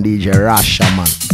DJ Rasha, man.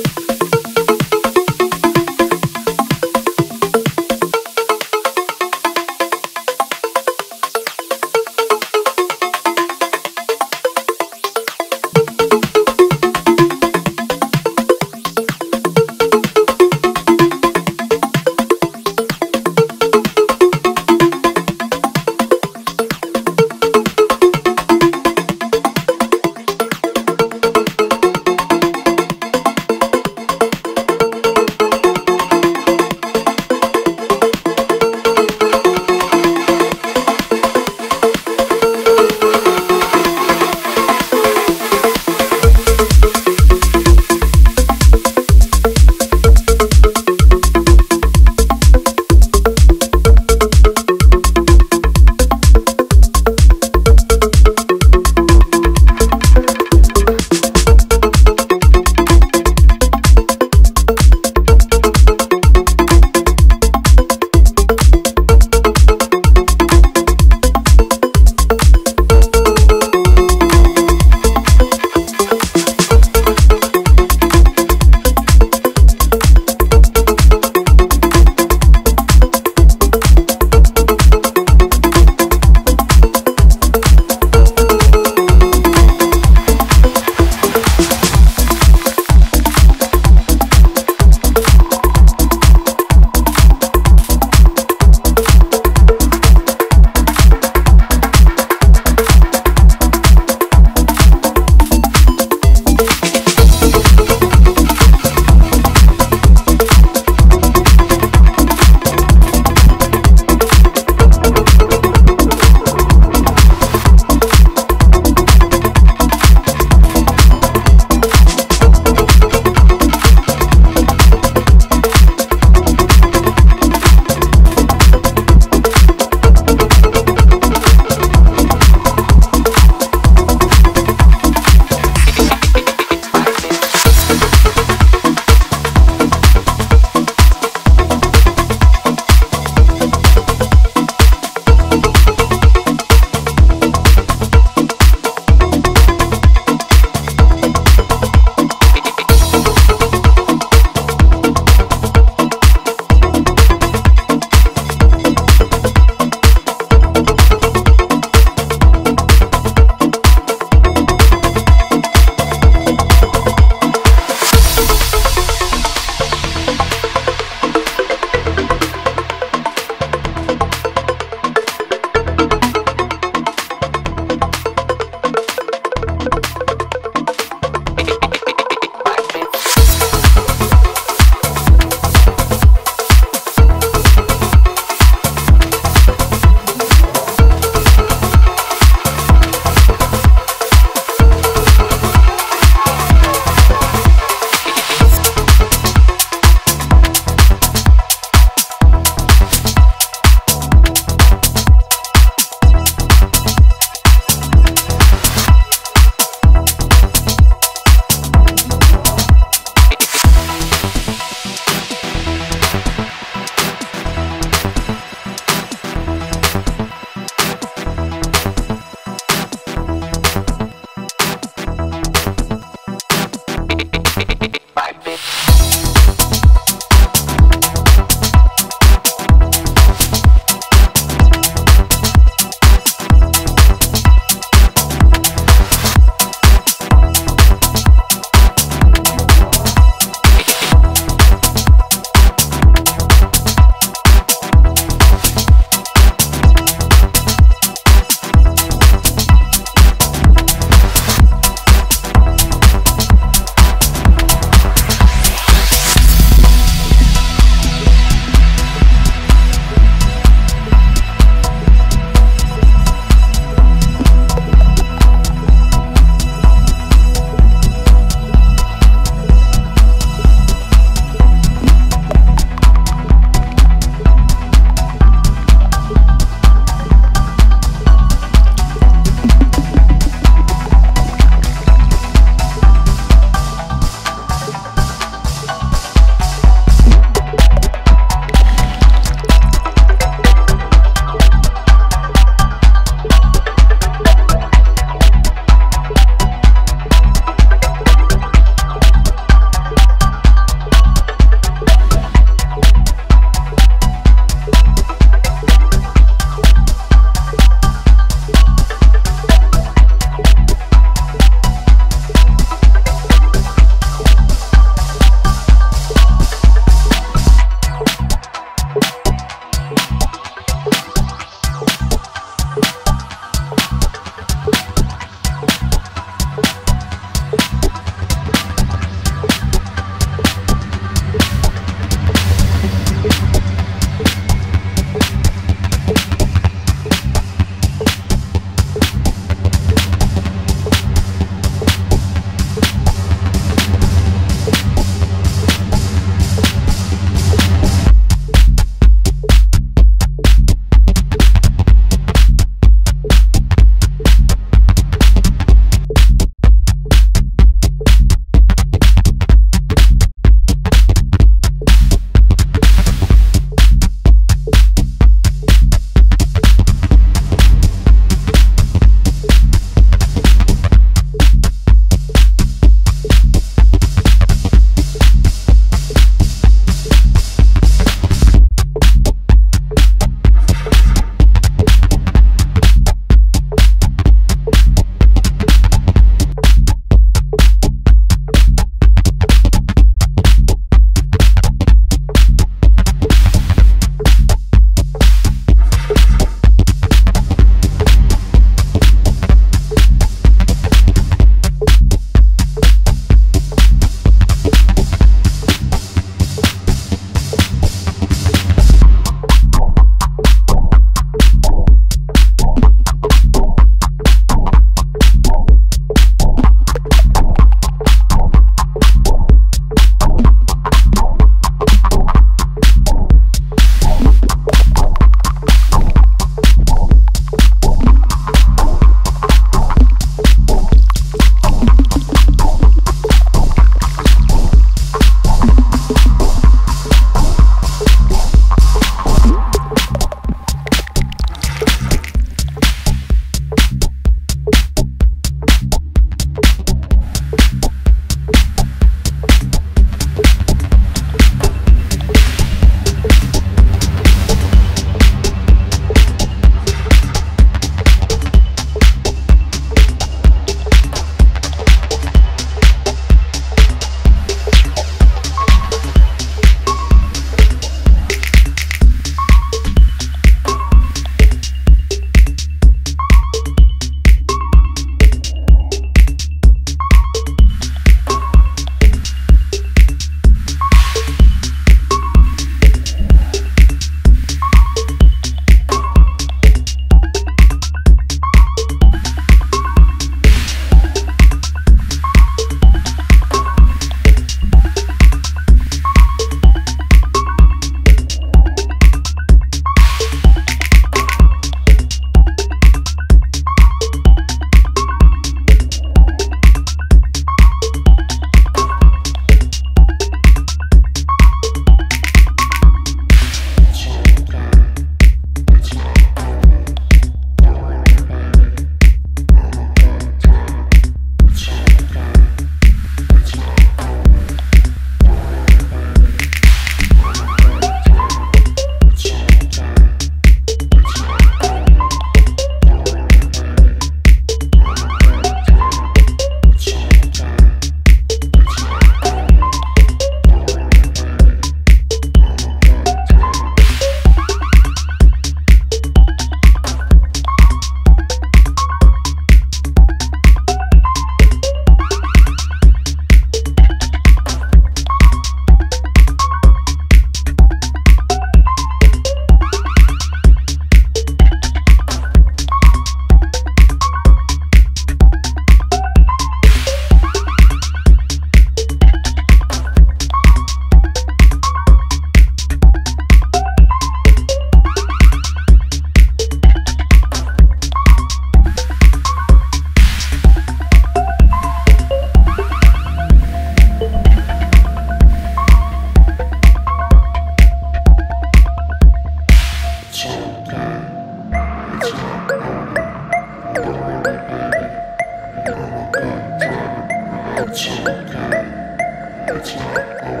That's not going.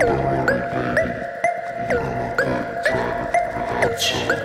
But really, baby, you're a good time. That's all.